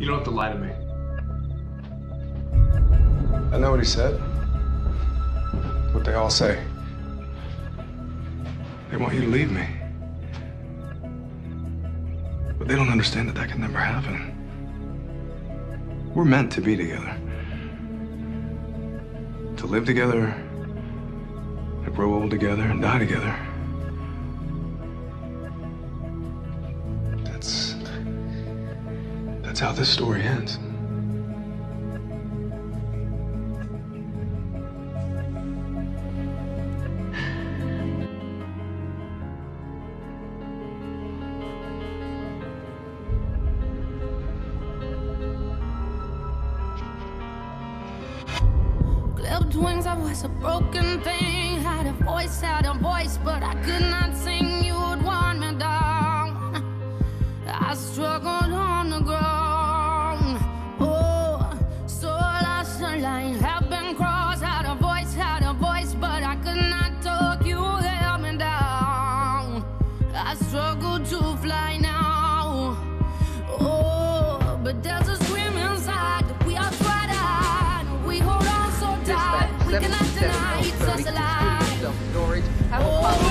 You don't have to lie to me. I know what he said. What they all say. They want you to leave me. But they don't understand that that can never happen. We're meant to be together. To live together, to grow old together, and die together. That's how this story ends. Clipped wings, I was a broken thing. Had a voice, had a voice, but I could not sing. You would want me down. I struggled 17, Self-storage. have a.